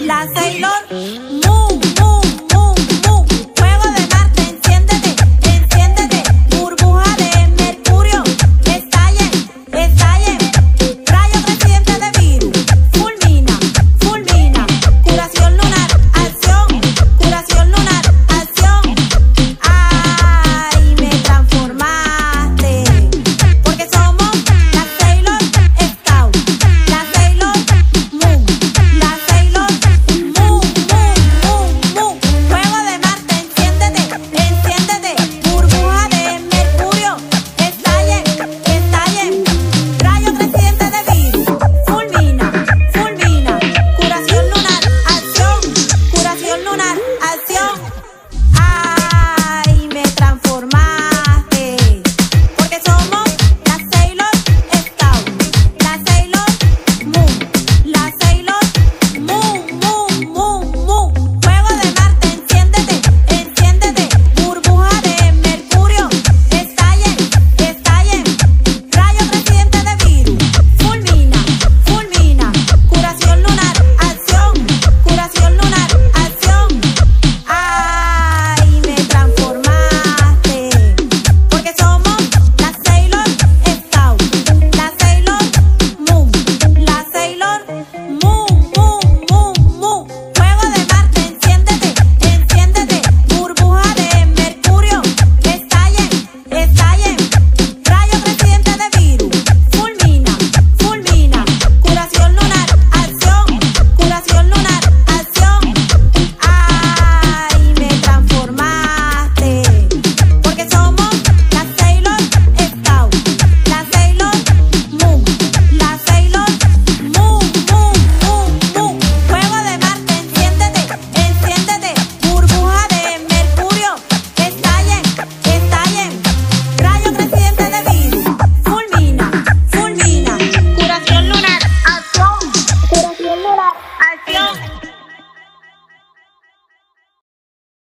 La Sailor